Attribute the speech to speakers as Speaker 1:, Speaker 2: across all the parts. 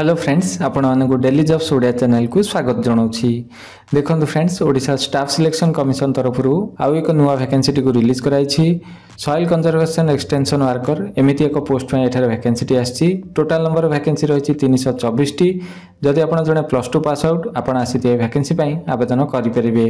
Speaker 1: hello friends আপনার daily job সোডিয়া channel কু স্বাগত জনাওছি ଦେଖନ୍ତୁ friends Odisha staff selection commission ତରଫରୁ ଆଉ ଏକ ନୂଆ ଭ୍ୟାକେନ୍ସିଟିକୁ ରିଲିଜ୍ କରାଯାଇଛି ସଏଲ୍ କଞ୍ଜରଭେସନ୍ ଏକ୍ସଟେନ୍ସନ୍ ୱାର୍କର ଏମିତି ଏକ ପୋଷ୍ଟ ପାଇଁ ଏଠାରେ ଭ୍ୟାକେନ୍ସିଟି ଆସିଛି ଟୋଟାଲ୍ ନମ୍ବର ଭ୍ୟାକେନ୍ସି ରହିଛି ତିନିଶହ ଚବିଶଟି ଯଦି ଆପଣ ଜଣେ ପ୍ଲସ୍ ଟୁ ପାସ୍ ଆଉଟ୍ ଆପଣ ଆସିଥିବା ଭ୍ୟାକେନ୍ସି ପାଇଁ ଆବେଦନ କରିପାରିବେ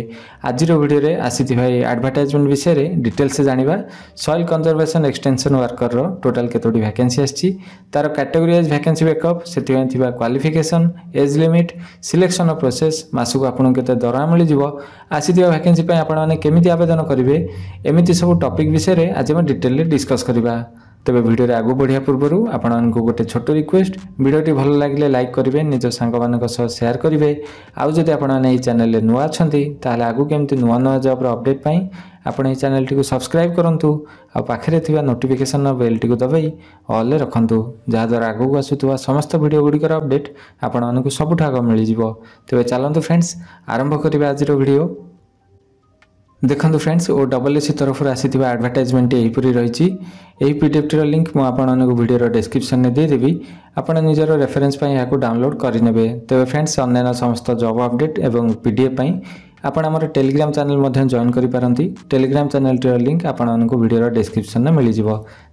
Speaker 1: ଆଜିର ଭିଡ଼ିଓରେ ଆସିଥିବା ଏହି ଆଡ଼ଭର୍ଟାଇଜମେଣ୍ଟ ବିଷୟରେ ଡିଟେଲ୍ସ ଜାଣିବା ସଏଲ୍ କଞ୍ଜରଭେସନ୍ ଏକ୍ସଟେନ୍ସନ୍ ୱାର୍କରର ଟୋଟାଲ୍ କେତୋଟି ଭ୍ୟାକେନ୍ସି ଆସିଛି ତା'ର କ୍ୟାଟେଗୋରିଆଇଜ୍ ଭ୍ୟାକେନ୍ସି ବ୍ୟାକଅପ୍ ସେଥିପାଇଁ ଥିବା କ୍ୱାଲିଫିକେସନ୍ ଏଜ୍ ଲିମିଟ୍ ସିଲେକ୍ସନ୍ର ପ୍ରୋସେସ୍ ମାସକୁ ଆପଣଙ୍କୁ କେତେ କେତେ ଦରମା ମିଳିଯିବ ଆସିଥିବା ଭ୍ୟାକେନ୍ସି ପାଇଁ ଆପଣମାନେ କେମିତି ଆବେଦନ କରିବେ ଏମିତି ସବୁ ଟପିକ୍ ବିଷୟରେ ଆଜି ଆମେ ଡିଟେଲରେ ଡିସ୍କସ୍ କରିବା ତେବେ ଭିଡ଼ିଓରେ ଆଗକୁ ବଢ଼ିବା ପୂର୍ବରୁ ଆପଣମାନଙ୍କୁ ଗୋଟେ ଛୋଟ ରିକ୍ୱେଷ୍ଟ ଭିଡ଼ିଓଟି ଭଲ ଲାଗିଲେ ଲାଇକ୍ କରିବେ ନିଜ ସାଙ୍ଗମାନଙ୍କ ସହ ସେୟାର କରିବେ ଆଉ ଯଦି ଆପଣମାନେ ଏହି ଚ୍ୟାନେଲରେ ନୂଆ ଅଛନ୍ତି ତାହେଲେ ଆଗକୁ କେମିତି ନୂଆ ନୂଆ ଜବ୍ର ଅପଡ଼େଟ୍ ପାଇଁ ଆପଣ ଏହି ଚ୍ୟାନେଲଟିକୁ ସବସ୍କ୍ରାଇବ୍ କରନ୍ତୁ ଆଉ ପାଖରେ ଥିବା ନୋଟିଫିକେସନ୍ ବେଲ୍ଟିକୁ ଦବାଇ ଅଲ୍ରେ ରଖନ୍ତୁ ଯାହାଦ୍ୱାରା ଆଗକୁ ଆସୁଥିବା ସମସ୍ତ ଭିଡ଼ିଓ ଗୁଡ଼ିକର ଅପଡ଼େଟ୍ ଆପଣମାନଙ୍କୁ ସବୁଠୁ ଆଗ ମିଳିଯିବ ତେବେ ଚାଲନ୍ତୁ ଫ୍ରେଣ୍ଡସ୍ ଆରମ୍ଭ କରିବା ଆଜିର ଭିଡ଼ିଓ ଦେଖନ୍ତୁ ଫ୍ରେଣ୍ଡସ୍ ଓ ଡବଲ୍ ଏସି ତରଫରୁ ଆସିଥିବା ଆଡ଼ଭର୍ଟାଇଜମେଣ୍ଟ ଏହିପରି ରହିଛି ଏହି ପିଡ଼ିଏଫ୍ଟିର ଲିଙ୍କ୍ ମୁଁ ଆପଣମାନଙ୍କୁ ଭିଡ଼ିଓର ଡେସ୍କ୍ରିପ୍ସନ୍ରେ ଦେଇଦେବି ଆପଣ ନିଜର ରେଫରେନ୍ସ ପାଇଁ ଏହାକୁ ଡାଉନଲୋଡ଼୍ କରିନେବେ ତେବେ ଫ୍ରେଣ୍ଡସ୍ ଅନ୍ୟାନ୍ୟ ସମସ୍ତ ଜବ୍ ଅପଡ଼େଟ୍ ଏବଂ ପିଡ଼ିଏଫ୍ ପାଇଁ ଆପଣ ଆମର ଟେଲିଗ୍ରାମ ଚ୍ୟାନେଲ ମଧ୍ୟ ଜଏନ୍ କରିପାରନ୍ତି ଟେଲିଗ୍ରାମ ଚ୍ୟାନେଲଟିର ଲିଙ୍କ୍ ଆପଣମାନଙ୍କୁ ଭିଡ଼ିଓର ଡେସ୍କ୍ରିପ୍ସନରେ ମିଳିଯିବ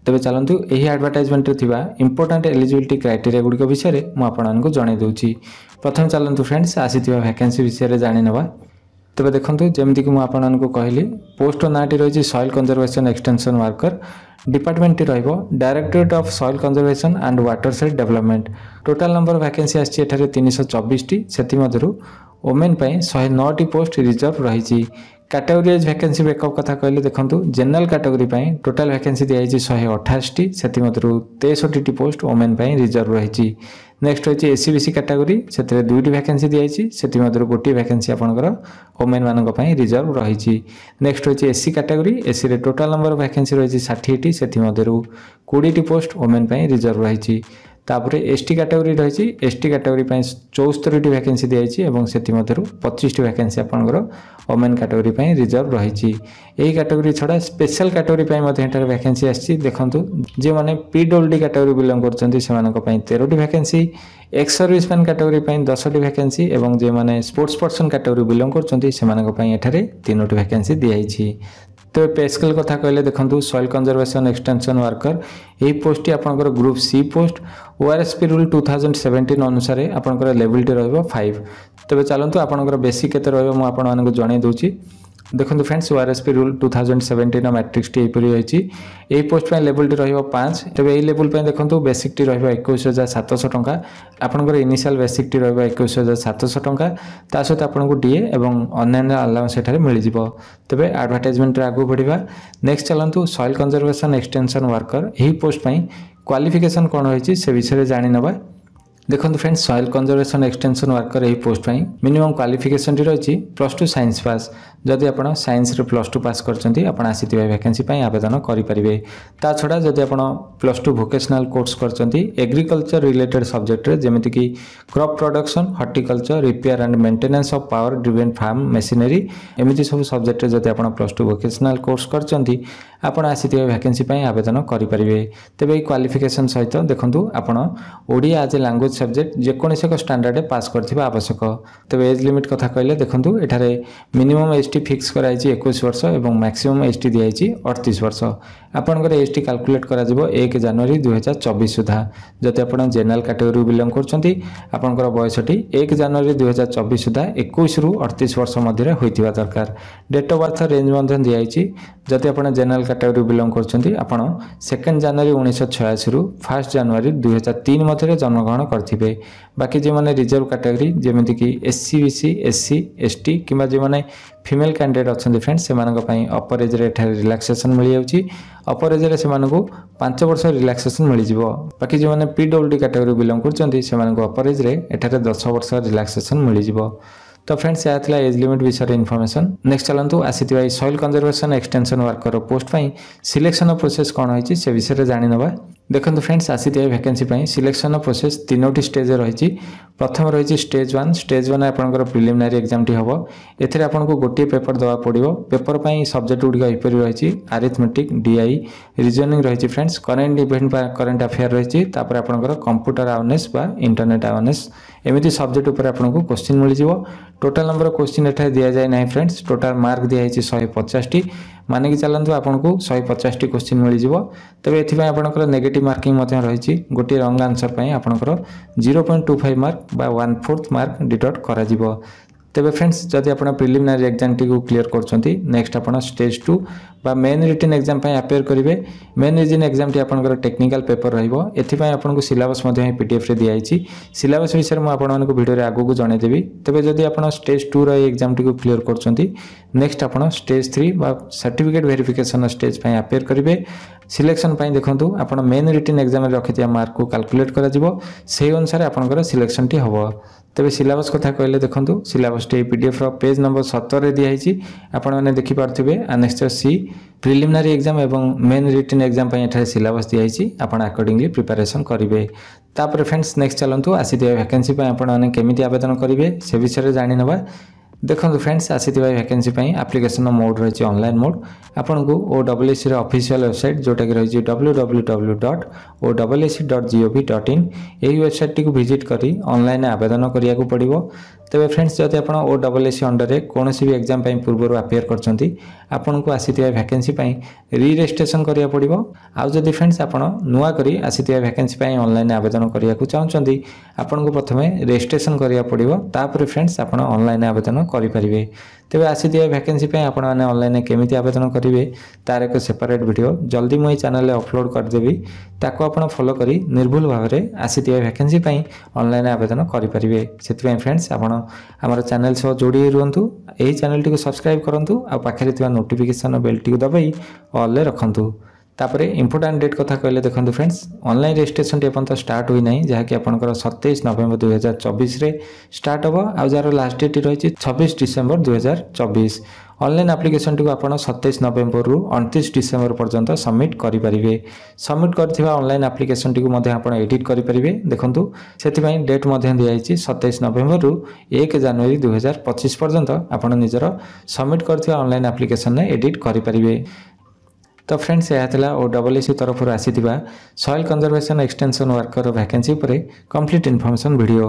Speaker 1: ତେବେ ଚାଲନ୍ତୁ ଏହି ଆଡ଼ଭର୍ଟାଇଜମେଣ୍ଟରେ ଥିବା ଇମ୍ପୋର୍ଟାଣ୍ଟ ଏଲିଜିବିଲିଟି କ୍ରାଇଟେରିଆ ଗୁଡ଼ିକ ବିଷୟରେ ମୁଁ ଆପଣମାନଙ୍କୁ ଜଣାଇ ଦେଉଛି ପ୍ରଥମେ ଚାଲନ୍ତୁ ଫ୍ରେଣ୍ଡସ୍ ଆସିଥିବା ଭ୍ୟାକେନ୍ସି ବିଷୟରେ ଜାଣିନେବା ତେବେ ଦେଖନ୍ତୁ ଯେମିତିକି ମୁଁ ଆପଣମାନଙ୍କୁ କହିଲି ପୋଷ୍ଟର ନାଁଟି ରହିଛି ସଏଲ୍ କଞ୍ଜରଭେସନ୍ ଏକ୍ସଟେନସନ୍ ୱାର୍କର ডিপার্টমেন্টটি রহব directorate of soil conservation and watershed development total number vacancy আসছে এখানে তিনশো চব্বিশটি সেমধ্যু ওমেন পাই শহে নটি পোস্ট রিজর্ভ রয়েছে ক্যাটেগোরি ওয়াইজ ভ্যাকেন্সি ব্রেকঅপ কথা কহিলে দেখুন জেনারেল ক্যাটেগোরি পাই টোটাল ভ্যাকেন্সি দিয়েছে শহে অঠাশটি সেমধ্যে তেষট্টি পোস্ট ওমেন পাই রিজর্ভ রয়েছে নেক্সট রয়েছে এসি বিসি ক্যাটেগোরি সেতে দুইটি ভ্যাকেন্সি দিয়েছি সেমধ্যে গোটিয়ে ভ্যাকেন্সি আপনার ওমেন মানক রিজর্ভ রয়েছে নেক্সট রয়েছে এসি ক্যাটেগোরি এসিরে টোটাল নম্বর ভ্যাকেন্সি রয়েছে ষাঠিয়েটি সেমধ্যে কোড়িয়েটি পোস্ট ওমেন পাই রিজর্ভ রয়েছে তাপরে এসটি ক্যাটাগোরি রয়েছে এসটি ক্যাটাগোরি পাই চৌস্তরিটি ভ্যাকেন্সি দিয়েছি এবং সেমধ্যে পঁচিশটি ভ্যাকেন্সি আপনার ওমেন ক্যাটাগোরি পাই রিজর্ভ রয়েছে এই ক্যাটাগোরি ছড়া স্পেশাল ক্যাটাগোরি পাই মধ্যে এটার ভ্যাকেন্সি আসছে দেখন্তু যে মানে পিডব্লুডি ক্যাটাগোরি বিলং করছেন সেମାନଙ୍କ ପାଇଁ 13টি ভ্যাকেন্সি এক্স সর্ভিসম্যান ক্যাটাগোরি পাই 10টি ভ্যাকেন্সি এবং যে মানে স্পোর্টস পর্সন ক্যাটাগোরি বিলং করছেন সেମାନଙ୍କ ପାଇଁ এଠାରେ 3টি ভ্যাকেন্সি দিয়েছি ତେବେ ପେସ୍କେଲ୍ କଥା କହିଲେ ଦେଖନ୍ତୁ ସଏଲ୍ କଞ୍ଜରଭେସନ୍ ଏକ୍ସଟେନ୍ସନ୍ ୱାର୍କର ଏହି ପୋଷ୍ଟଟି ଆପଣଙ୍କର group C post ORSP rule two thousand seventeen ଅନୁସାରେ ଆପଣଙ୍କର ଲେଭେଲ୍ଟି ରହିବ ଫାଇଭ୍ ତେବେ ଚାଲନ୍ତୁ ଆପଣଙ୍କର ବେସିକ୍ କେତେ ରହିବ ମୁଁ ଆପଣମାନଙ୍କୁ ଜଣାଇ ଦେଉଛି দেখুন friends ORSP rule two thousand seventeen ম্যাট্রিক্সটি এইপরি রয়েছে এই পোস্ট পাই লেভেলটি রহব পাঁচ তবে এই লেভেল পাই দেখুন বেসিকটি রহব একুশ হাজার সাতশহ টঙ্কা আপনার ইনিশিয়াল বেসিকটি রহব একুশ হাজার সাতশহ টঙ্কা তা সহ আপনার ডিএ এবং অন্যান্য আলাউন্স সেখানে মিলিযোগ তবে আডভার্টাইজমেন্টে আগুক বড়া নেক্সট চলতু সয়েল কনজরভেসন এক্সটেনশন ওয়ার্কর এই পোস্ট পাই କ୍ୱାଲିଫିକେସନ୍ କ'ଣ ରହିଛି ସେ ବିଷୟରେ ଜାଣିନେବା ଦେଖନ୍ତୁ friend soil conservation extension worker ଏହି ପୋଷ୍ଟ ପାଇଁ ମିନିମମ୍ କ୍ୱାଲିଫିକେସନ୍ଟି ରହିଛି ପ୍ଲସ୍ ଟୁ ସାଇନ୍ସ ପାସ୍ ଯଦି ଆପଣ ସାଇନ୍ସରେ ପ୍ଲସ୍ ଟୁ ପାସ୍ କରିଛନ୍ତି ଆପଣ ଆସିଥିବା ଭ୍ୟାକେନ୍ସି ପାଇଁ ଆବେଦନ କରିପାରିବେ ତା ଛଡ଼ା ଯଦି ଆପଣ ପ୍ଲସ୍ ଟୁ ଭୋକେସନାଲ୍ କୋର୍ସ କରିଛନ୍ତି ଏଗ୍ରିକଲଚର ରିଲେଟେଡ୍ ସବଜେକ୍ଟରେ ଯେମିତିକି crop production horticulture repair and maintenance of power driven farm machinery ଏମିତି ସବୁ ସବଜେକ୍ଟରେ ଯଦି ଆପଣ ପ୍ଲସ୍ ଟୁ ଭୋକେସନାଲ୍ କୋର୍ସ କରିଛନ୍ତି ଆପଣ ଆସିଥିବା ଭ୍ୟାକେନ୍ସି ପାଇଁ ଆବେଦନ କରିପାରିବେ ତେବେ ଏହି କ୍ୱାଲିଫିକେସନ୍ ସହିତ ଦେଖନ୍ତୁ ଆପଣ Odia as a language subject ଯେକୌଣସି ଏକ ଷ୍ଟାଣ୍ଡାର୍ଡ଼ରେ ପାସ୍ କରିଥିବା ଆବଶ୍ୟକ ତେବେ ଏଜ୍ ଲିମିଟ୍ କଥା କହିଲେ ଦେଖନ୍ତୁ ଏଠାରେ ମିନିମମ୍ ଏଜ୍ ଟି ଫିକ୍ସ କରାଯାଇଛି ଏକୋଇଶ ବର୍ଷ ଏବଂ ମ୍ୟାକ୍ସିମମ୍ ଏଜ୍ ଟି ଦିଆଯାଇଛି ଅଠତିରିଶ ବର୍ଷ ଆପଣଙ୍କର ଏଜ୍ ଟି କାଲକୁଲେଟ୍ କରାଯିବ ଏକ ଜାନୁଆରୀ ଦୁଇହଜାର ଚବିଶ ସୁଦ୍ଧା ଯଦି ଆପଣ ଜେନେରାଲ୍ କାଟେଗୋରୀରୁ ବିଲଙ୍ଗ କରୁଛନ୍ତି ଆପଣଙ୍କର ବୟସଟି ଏକ ଜାନୁଆରୀ ଦୁଇହଜାର ଚବିଶ ସୁଦ୍ଧା ଏକୋଇଶରୁ ଅଠତିରିଶ ବର୍ଷ ମଧ୍ୟରେ ହୋଇଥିବା ଦରକାର ଡେଟ୍ ଅଫ୍ ବାର୍ଥ ରେଞ୍ଜ ମଧ୍ୟ ଦିଆଯାଇଛି ଯଦି ଆପଣ ଜେନେରାଲ୍ କାଟେଗୋରୀ ବିଲଙ୍ଗ କରୁଛନ୍ତି ଆପଣ ସେକେଣ୍ଡ ଜାନୁଆରୀ ଉଣେଇଶହ ଛୟାଅଶୀରୁ ଫାର୍ଷ୍ଟ ଜାନୁଆରୀ ଦୁଇହଜାର ତିନି ମଧ୍ୟରେ ଜନ୍ମଗ୍ରହଣ କରିଥିଲେ ଥିବେ ବାକି ଯେଉଁମାନେ ରିଜର୍ଭ କାଟାଗୋରୀ ଯେମିତିକି ଏସ୍ସି ସି ଏସ୍ସି ଏସ୍ଟି କିମ୍ବା ଯେଉଁମାନେ ଫିମେଲ୍ କ୍ୟାଣ୍ଡିଡେଟ୍ ଅଛନ୍ତି ଫ୍ରେଣ୍ଡ ସେମାନଙ୍କ ପାଇଁ ଅପର ଏଜ୍ରେ ଏଠାରେ ରିଲାକ୍ସେସନ୍ ମିଳିଯାଉଛି ଅପର ଏଜ୍ରେ ସେମାନଙ୍କୁ ପାଞ୍ଚ ବର୍ଷ ରିଲାକ୍ସେସନ୍ ମିଳିଯିବ ବାକି ଯେଉଁମାନେ P W D category belong କରୁଛନ୍ତି ସେମାନଙ୍କୁ ଅପର ଏଜ୍ରେ ଏଠାରେ ଦଶ ବର୍ଷ ରିଲାକ୍ସେସନ୍ ମିଳିଯିବ ତ ଫ୍ରେଣ୍ଡସ୍ ଏହା ଥିଲା ଏଜ୍ ଲିମିଟ୍ ବିଷୟରେ ଇନଫର୍ମେସନ୍ ନେକ୍ସଟ ଚାଲନ୍ତୁ ଆସିଥିବା ଏହି soil conservation extension worker post ପାଇଁ ସିଲେକ୍ସନ୍ ପ୍ରୋସେସ୍ କ'ଣ ହୋଇଛି ସେ ବିଷୟରେ ଜାଣିନେବା ଦେଖନ୍ତୁ ଫ୍ରେଣ୍ଡସ୍ ଆସିଥିବା ଭ୍ୟାକେନ୍ସି ପାଇଁ ସିଲେକ୍ସନ୍ର ପ୍ରୋସେସ୍ ତିନୋଟି ଷ୍ଟେଜ୍ ରହିଛି ପ୍ରଥମ ରହିଛି ଷ୍ଟେଜ୍ ୱାନ୍ ଷ୍ଟେଜ୍ ୱାନ୍ ଆପଣଙ୍କର ପ୍ରିଲିମିନାରୀ ଏକ୍ଜାମ୍ଟି ହେବ ଏଥିରେ ଆପଣଙ୍କୁ ଗୋଟିଏ ପେପର ଦେବାକୁ ପଡ଼ିବ ପେପର ପାଇଁ ସବଜେକ୍ଟ ଗୁଡ଼ିକ ଏହିପରି ରହିଛି ଆରିଥମେଟିକ୍ ଡିଆଇ ରିଜନିଂ ରହିଛି ଫ୍ରେଣ୍ଡସ୍ କରେଣ୍ଟ ଇଭେଣ୍ଟ ବା କରେଣ୍ଟ ଆଫେୟାର୍ ରହିଛି ତାପରେ ଆପଣଙ୍କର କମ୍ପ୍ୟୁଟର ଆୱାରନେସ୍ ବା ଇଣ୍ଟରନେଟ୍ ଆୱାରନେସ୍ ଏମିତି ସବଜେକ୍ଟ ଉପରେ ଆପଣଙ୍କୁ କୋଶ୍ଚିନ୍ ମିଳିଯିବ ଟୋଟାଲ୍ ନମ୍ବର କୋଶ୍ଚିନ୍ ଏଠାରେ ଦିଆଯାଏ ନାହିଁ ଫ୍ରେଣ୍ଡସ୍ ଟୋଟାଲ୍ ମାର୍କ ଦିଆହେଇଛି ଶହେ ପଚାଶଟି ମାନିକି ଚାଲନ୍ତୁ ଆପଣଙ୍କୁ ଶହେ ପଚାଶଟି କୋଶ୍ଚିନ୍ ମିଳିଯିବ ତେବେ ଏଥିପାଇଁ ଆପଣଙ୍କର ନେଗେଟିଭ୍ ମାର୍କିଂ ମଧ୍ୟ ରହିଛି ଗୋଟିଏ ରଙ୍ଗ ଆନ୍ସର୍ ପାଇଁ ଆପଣଙ୍କର zero point two five mark ବା ୱାନ୍ ଫୋର୍ଥ ମାର୍କ ଡିଡକ୍ଟ କରାଯିବ ତେବେ ଫ୍ରେଣ୍ଡସ୍ ଯଦି ଆପଣ ପ୍ରିଲିମିନାରୀ ଏକ୍ଜାମ୍ଟିକୁ କ୍ଲିୟର କରୁଛନ୍ତି ନେକ୍ସଟ ଆପଣ ଷ୍ଟେଜ୍ ଟୁ ବା ମେନ୍ ରିଟିନ୍ ଏକ୍ଜାମ୍ ପାଇଁ ଆପେୟାର କରିବେ ମେନ୍ ରିଜିନ୍ ଏକ୍ଜାମ୍ଟି ଆପଣଙ୍କର ଟେକ୍ନିକାଲ୍ ପେପର୍ ରହିବ ଏଥିପାଇଁ ଆପଣଙ୍କୁ ସିଲାବସ୍ ମଧ୍ୟ ହିଁ ପିଡିଏଫ୍ରେ ଦିଆଯାଇଛି ସିଲାବସ୍ ବିଷୟରେ ମୁଁ ଆପଣମାନଙ୍କୁ ଭିଡ଼ିଓରେ ଆଗକୁ ଜଣାଇଦେବି ତେବେ ଯଦି ଆପଣ ଷ୍ଟେଜ୍ ଟୁର ଏଇ ଏକ୍ଜାମ୍ଟିକୁ କ୍ଲିୟର କରୁଛନ୍ତି ନେକ୍ସଟ ଆପଣ ଷ୍ଟେଜ୍ ଥ୍ରୀ ବା ସାର୍ଟିଫିକେଟ୍ ଭେରିଫିକେସନ୍ ଷ୍ଟେଜ୍ ପାଇଁ ଆପେୟାର କରିବେ ସିଲେକ୍ସନ୍ ପାଇଁ ଦେଖନ୍ତୁ ଆପଣ ମେନ୍ ରିଟିନ୍ ଏକ୍ଜାମ୍ରେ ରଖିଥିବା ମାର୍କକୁ କାଲକୁଲେଟ୍ କରାଯିବ ସେହି ଅନୁସାରେ ଆପଣଙ୍କର ସିଲେକ୍ସନ୍ଟି ହେବ ତେବେ ସିଲାବସ୍ କଥା କହିଲେ ଦେଖନ୍ତୁ ସିଲାବସ୍ଟି ଏଇ ପିଡ଼ିଏଫ୍ର ପେଜ୍ ନମ୍ବର ସତରରେ ଦିଆହେଇଛି ଆପଣମାନେ ଦେଖିପାରୁଥିବେ ଆନେକ୍ସଚର୍ ସି ପ୍ରିଲିମିନାରୀ ଏକ୍ଜାମ୍ ଏବଂ ମେନ୍ ରିଟିନ୍ ଏକ୍ଜାମ୍ ପାଇଁ ଏଠାରେ ସିଲାବସ୍ ଦିଆହେଇଛି ଆପଣ ଆକର୍ଡ଼ିଂଲି ପ୍ରିପାରେସନ୍ କରିବେ ତାପରେ ଫ୍ରେଣ୍ଡସ୍ ନେକ୍ସଟ ଚାଲନ୍ତୁ ଆସିଥିବା ଭ୍ୟାକେନ୍ସି ପାଇଁ ଆପଣମାନେ କେମିତି ଆବେଦନ କରିବେ ସେ ବିଷୟରେ ଜାଣିନେବା ଦେଖନ୍ତୁ ଫ୍ରେଣ୍ଡସ୍ ଆସିଥିବା ଭ୍ୟାକେନ୍ସି ପାଇଁ ଆପ୍ଲିକେସନ୍ର ମୋଡ଼୍ ରହିଛି ଅନଲାଇନ୍ ମୋଡ଼୍ ଆପଣଙ୍କୁ ଓ ଡବ୍ଲ୍ୟୁ ଏସ୍ସିର ଅଫିସିଆଲ୍ ୱେବସାଇଟ୍ ଯେଉଁଟାକି ରହିଛି W W W dot O W C dot Jio GOV dot in ଏହି ୱେବସାଇଟ୍ଟିକୁ ଭିଜିଟ୍ କରି ଅନଲାଇନ୍ ଆବେଦନ କରିବାକୁ ପଡ଼ିବ ତେବେ ଫ୍ରେଣ୍ଡସ୍ ଯଦି ଆପଣ ଓ ଡବ୍ଲ୍ୟୁ ସି ଅଣ୍ଡରରେ କୌଣସି ବି ଏକ୍ଜାମ୍ ପାଇଁ ପୂର୍ବରୁ ଆପିୟର କରିଛନ୍ତି ଆପଣଙ୍କୁ ଆସିଥିବା ଭ୍ୟାକେନ୍ସି ପାଇଁ ରିରେଜିଷ୍ଟ୍ରେସନ୍ କରିବାକୁ ପଡ଼ିବ ଆଉ ଯଦି ଫ୍ରେଣ୍ଡସ୍ ଆପଣ ନୂଆ କରି ଆସିଥିବା ଭ୍ୟାକେନ୍ସି ପାଇଁ ଅନଲାଇନ୍ ଆବେଦନ କରିବାକୁ ଚାହୁଁଛନ୍ତି ଆପଣଙ୍କୁ ପ୍ରଥମେ ରେଜିଷ୍ଟ୍ରେସନ୍ କରିବାକୁ ପଡ଼ିବ ତାପରେ ଫ୍ରେଣ୍ଡସ୍ ଆପଣ ଅନଲାଇନ୍ ଆବେଦନ କରିପାରିବେ ତେବେ ଆସିଥିବା ଭ୍ୟାକେନ୍ସି ପାଇଁ ଆପଣମାନେ ଅନଲାଇନ୍ରେ କେମିତି ଆବେଦନ କରିବେ ତା'ର ଏକ ସେପାରେଟ୍ ଭିଡ଼ିଓ ଜଲ୍ଦି ମୁଁ ଏହି ଚ୍ୟାନେଲ୍ରେ ଅପଲୋଡ଼ କରିଦେବି ତାକୁ ଆପଣ ଫଲୋ କରି ନିର୍ଭୁଲ ଭାବରେ ଆସିଥିବା ଭ୍ୟାକେନ୍ସି ପାଇଁ ଅନଲାଇନ୍ରେ ଆବେଦନ କରିପାରିବେ ସେଥିପାଇଁ ଫ୍ରେଣ୍ଡସ୍ ଆପଣ ଆମର ଚ୍ୟାନେଲ୍ ସହ ଯୋଡ଼ି ରୁହନ୍ତୁ ଏହି ଚ୍ୟାନେଲ୍ଟିକୁ ସବସ୍କ୍ରାଇବ୍ କରନ୍ତୁ ଆଉ ପାଖରେ ଥିବା ନୋଟିଫିକେସନ୍ ବେଲ୍ଟିକୁ ଦବାଇ ଅଲ୍ରେ ରଖନ୍ତୁ তাপরে ইম্পোর্টাট ডেଟ୍ কথা କହିଲେ ଦେଖନ୍ତୁ ଫ୍ରେଣ୍ଡସ୍ ଅନଲାଇନ୍ ରେଜିଷ୍ଟ୍ରେସନଟି ଏପର୍ଯ୍ୟନ୍ତ ଷ୍ଟାର୍ଟ ହୋଇନାହିଁ ଯାହାକି ଆପଣଙ୍କର ସତେଇଶ ନଭେମ୍ବର ଦୁଇହଜାର ଚବିଶରେ ଷ୍ଟାର୍ଟ ହେବ ଆଉ ଯାହାର ଲାଷ୍ଟ ଡେଟ୍ଟି ରହିଛି ଛବିଶ ଡିସେମ୍ବର ଦୁଇହଜାର ଚବିଶ ଅନଲାଇନ୍ ଆପ୍ଲିକେସନଟିକୁ ଆପଣ ସତେଇଶ ନଭେମ୍ବରରୁ ଅଣତିରିଶ ଡିସେମ୍ବର ପର୍ଯ୍ୟନ୍ତ ସବମିଟ୍ କରିପାରିବେ ସବମିଟ୍ କରିଥିବା ଅନଲାଇନ୍ ଆପ୍ଲିକେସନଟିକୁ ମଧ୍ୟ ଆପଣ ଏଡ଼ିଟ୍ କରିପାରିବେ ଦେଖନ୍ତୁ ସେଥିପାଇଁ ଡେଟ୍ ମଧ୍ୟ ଦିଆଯାଇଛି ସତେଇଶ ନଭେମ୍ବରରୁ ଏକ ଜାନୁଆରୀ ଦୁଇହଜାର ପଚିଶ ପର୍ଯ୍ୟନ୍ତ ଆପଣ ନିଜର ସବମିଟ୍ କରିଥିବା ଅନଲାଇନ୍ ଆପ୍ଲିକେସନରେ ଏଡ଼ିଟ୍ କରିପାରିବେ ତ ଫ୍ରେଣ୍ଡସ୍ ଏହା ଥିଲା ଓ ଡବଲ୍ ଏସି ତରଫରୁ ଆସିଥିବା soil conservation extension worker vacancy ଉପରେ କମ୍ପ୍ଲିଟ୍ ଇନଫର୍ମେସନ୍ ଭିଡ଼ିଓ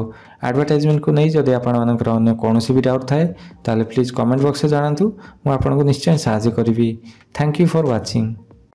Speaker 1: ଆଡ଼ଭର୍ଟାଇଜମେଣ୍ଟକୁ ନେଇ ଯଦି ଆପଣମାନଙ୍କର ଅନ୍ୟ କୌଣସି ବି ଡାଉଟ୍ ଥାଏ ତାହେଲେ ପ୍ଲିଜ୍ କମେଣ୍ଟ ବକ୍ସରେ ଜଣାନ୍ତୁ ମୁଁ ଆପଣଙ୍କୁ ନିଶ୍ଚୟ ସାହାଯ୍ୟ କରିବି ଥ୍ୟାଙ୍କ ୟୁ ଫର୍ ୱାଚିଂ